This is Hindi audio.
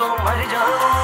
तो मर जाऊँ